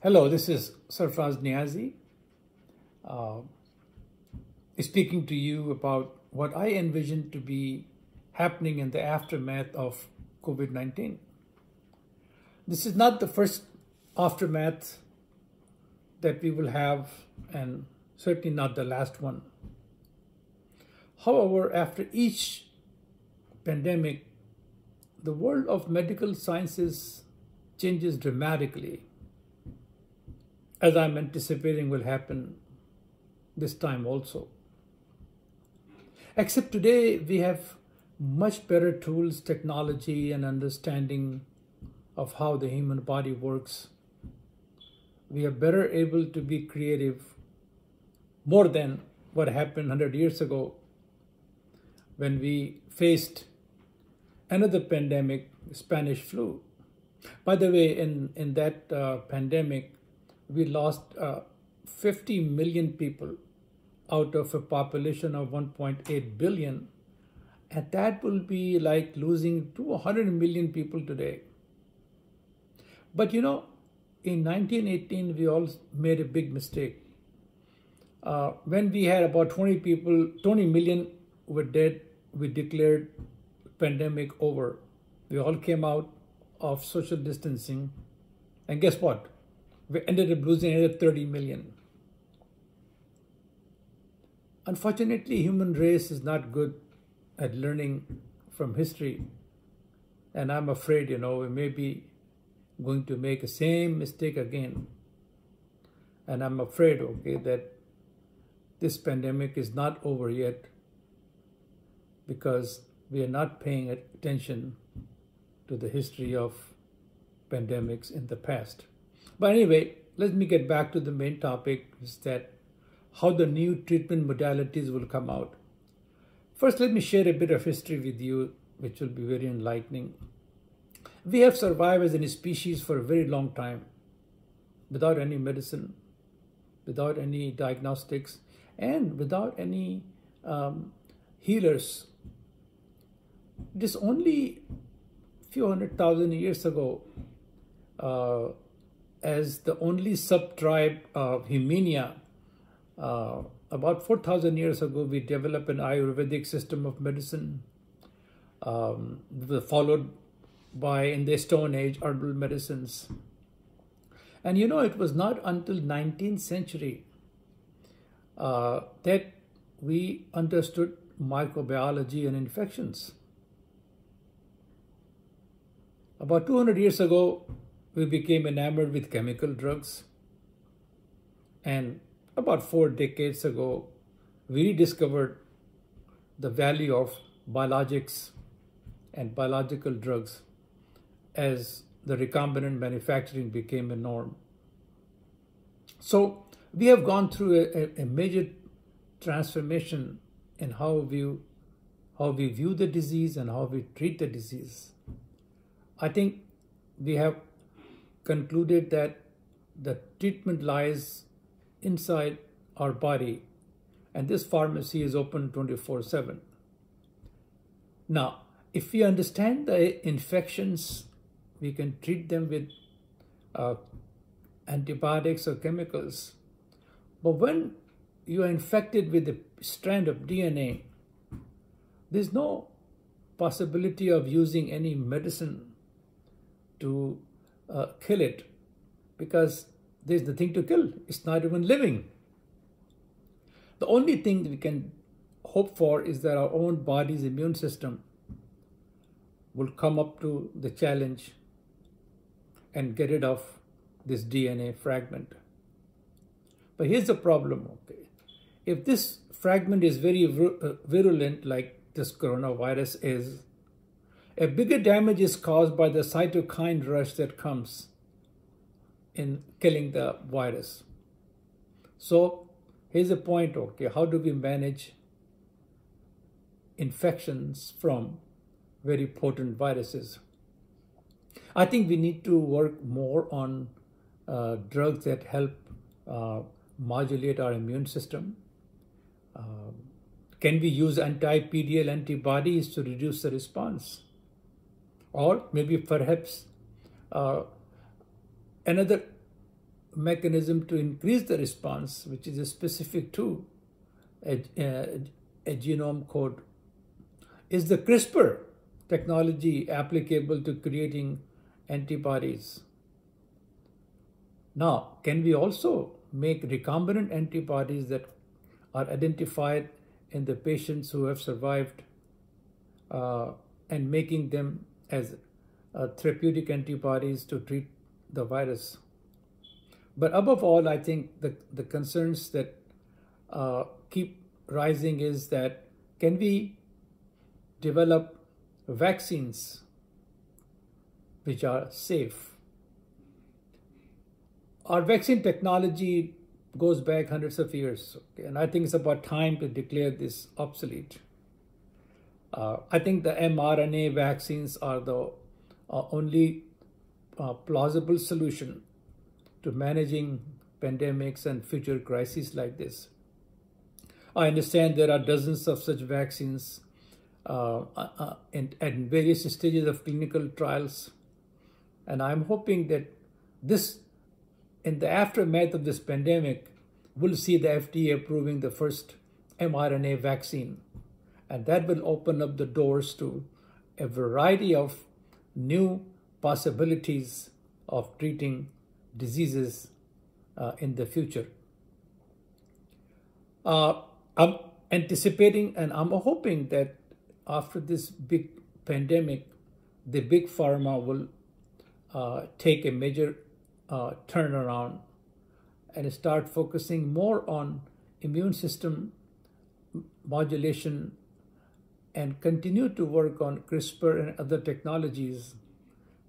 Hello, this is Sarfaraz Niazi uh, speaking to you about what I envision to be happening in the aftermath of COVID 19. This is not the first aftermath that we will have, and certainly not the last one. However, after each pandemic, the world of medical sciences changes dramatically as I'm anticipating will happen this time also. Except today we have much better tools, technology, and understanding of how the human body works. We are better able to be creative more than what happened 100 years ago when we faced another pandemic, Spanish flu. By the way, in, in that uh, pandemic, we lost uh, 50 million people out of a population of 1.8 billion. And that will be like losing 200 million people today. But you know, in 1918, we all made a big mistake. Uh, when we had about 20 people, 20 million were dead, we declared pandemic over. We all came out of social distancing. And guess what? We ended up losing another 30 million. Unfortunately, human race is not good at learning from history. And I'm afraid, you know, we may be going to make the same mistake again. And I'm afraid, okay, that this pandemic is not over yet because we are not paying attention to the history of pandemics in the past. But anyway, let me get back to the main topic is that how the new treatment modalities will come out. First, let me share a bit of history with you, which will be very enlightening. We have survived as a species for a very long time without any medicine, without any diagnostics, and without any um, healers. It is only a few hundred thousand years ago uh, as the only subtribe of Hominina. Uh, about 4,000 years ago, we developed an Ayurvedic system of medicine, um, followed by, in the Stone Age, herbal medicines. And you know, it was not until 19th century uh, that we understood microbiology and infections. About 200 years ago, we became enamored with chemical drugs. And about four decades ago, we discovered the value of biologics and biological drugs as the recombinant manufacturing became a norm. So we have gone through a, a major transformation in how we, how we view the disease and how we treat the disease. I think we have concluded that the treatment lies inside our body and this pharmacy is open 24 7. Now, if we understand the infections, we can treat them with uh, antibiotics or chemicals. But when you are infected with a strand of DNA, there's no possibility of using any medicine to uh, kill it because there's nothing to kill. It's not even living. The only thing we can hope for is that our own body's immune system will come up to the challenge and get rid of this DNA fragment. But here's the problem, okay? If this fragment is very uh, virulent, like this coronavirus is, a bigger damage is caused by the cytokine rush that comes in killing the virus. So here's the point, okay, how do we manage infections from very potent viruses? I think we need to work more on uh, drugs that help uh, modulate our immune system. Uh, can we use anti-PDL antibodies to reduce the response? Or maybe perhaps uh, another mechanism to increase the response, which is specific to a, a, a genome code. Is the CRISPR technology applicable to creating antibodies? Now, can we also make recombinant antibodies that are identified in the patients who have survived uh, and making them as therapeutic antibodies to treat the virus? But above all, I think the, the concerns that uh, keep rising is that can we develop vaccines which are safe? Our vaccine technology goes back hundreds of years, okay, and I think it's about time to declare this obsolete. Uh, I think the mRNA vaccines are the uh, only uh, plausible solution to managing pandemics and future crises like this. I understand there are dozens of such vaccines uh, uh, uh, in, at various stages of clinical trials. And I'm hoping that this, in the aftermath of this pandemic, we'll see the FDA approving the first mRNA vaccine. And that will open up the doors to a variety of new possibilities of treating diseases uh, in the future. Uh, I'm anticipating and I'm hoping that after this big pandemic, the big pharma will uh, take a major uh, turnaround and start focusing more on immune system modulation and continue to work on CRISPR and other technologies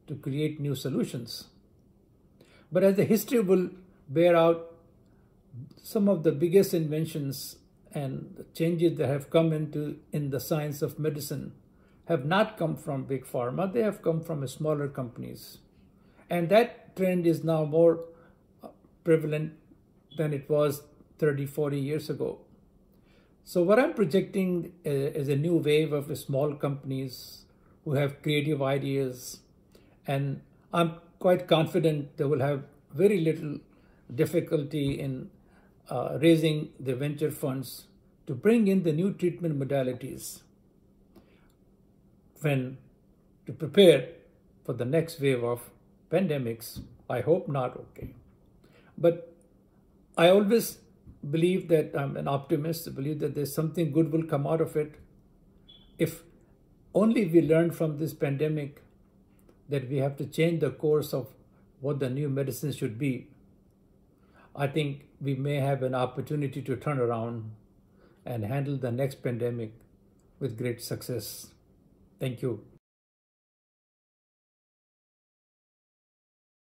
to create new solutions. But as the history will bear out, some of the biggest inventions and changes that have come into in the science of medicine have not come from big pharma, they have come from smaller companies. And that trend is now more prevalent than it was 30, 40 years ago. So what I'm projecting uh, is a new wave of small companies who have creative ideas and I'm quite confident they will have very little difficulty in uh, raising the venture funds to bring in the new treatment modalities when to prepare for the next wave of pandemics. I hope not okay. But I always believe that I'm an optimist, I believe that there's something good will come out of it. If only we learn from this pandemic that we have to change the course of what the new medicine should be, I think we may have an opportunity to turn around and handle the next pandemic with great success. Thank you.